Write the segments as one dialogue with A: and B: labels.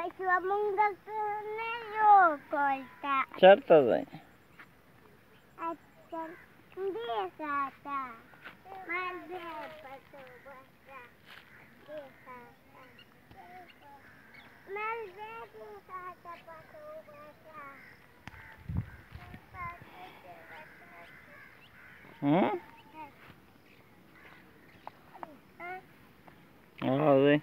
A: Vai sua manga torneio, coita.
B: Certo, bem.
A: Deixa, tá. Mas é pra tu gostar. Deixa, tá. Mas é
B: Hum?
A: É.
B: Olha lá, vem.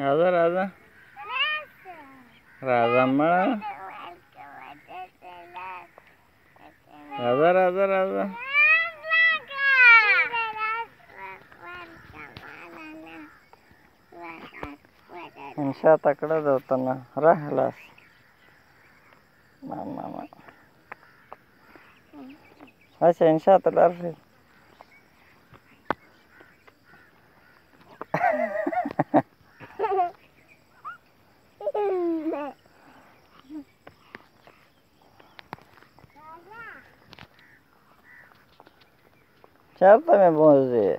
B: రాదా రాదా రాదమ్మా
A: రాదా
B: రాదా రాదా
A: ఇంకా
B: అక్కడ చదువుతున్నా రా హలాస్ మా మామ సెన్షా అతడారు Tchau para minha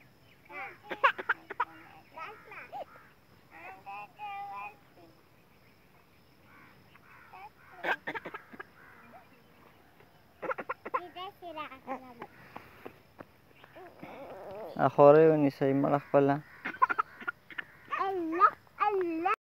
B: Ako ni isa yung